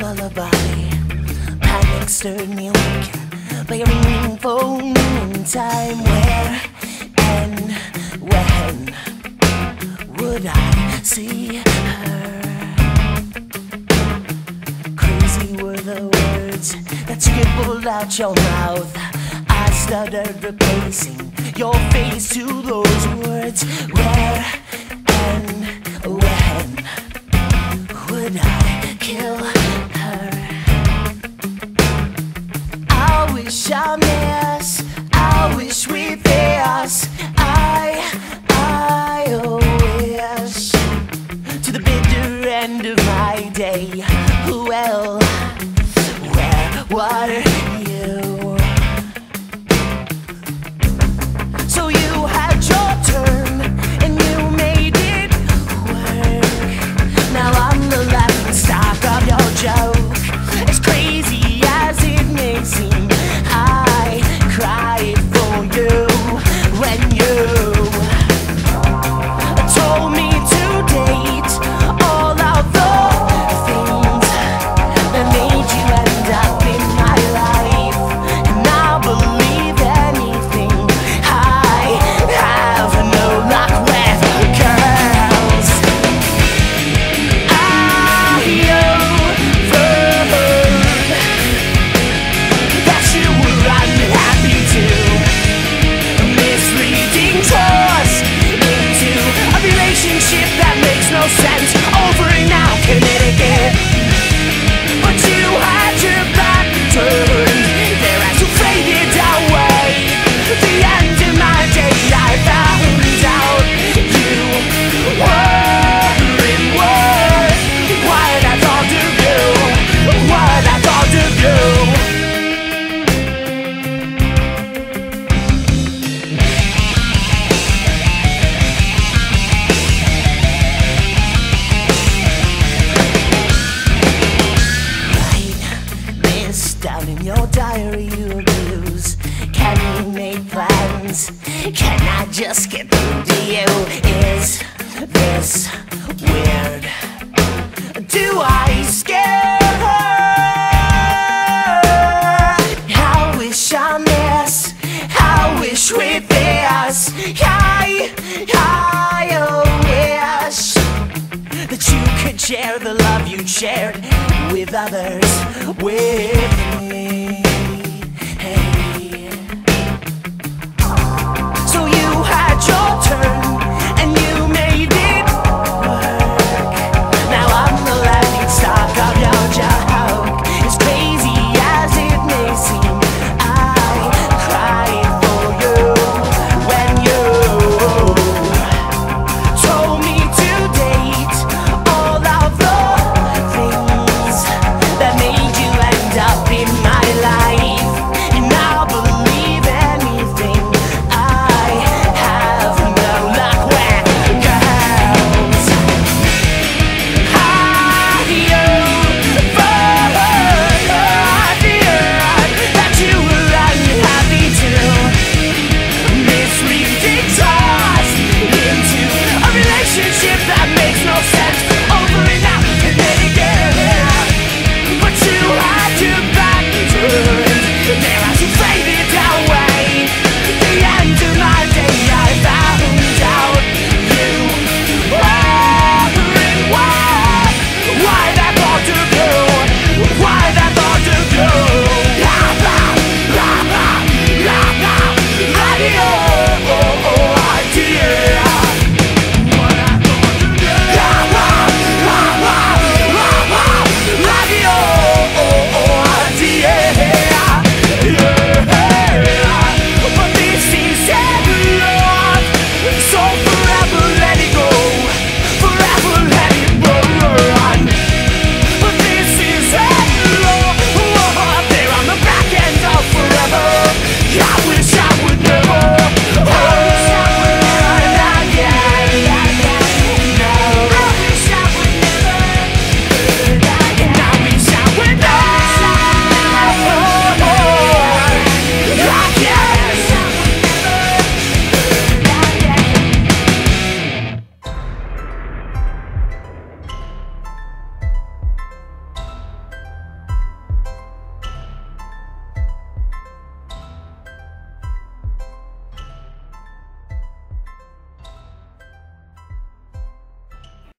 lullaby. Panic stirred me awake by a ringing phone in time. Where and when would I see her? Crazy were the words that dribbled out your mouth. I stuttered, replacing your face to those words. Where and when would I? Can I just get through to you? Is this weird? Do I scare her? I wish I miss I wish with this I, I wish that you could share the love you shared with others. With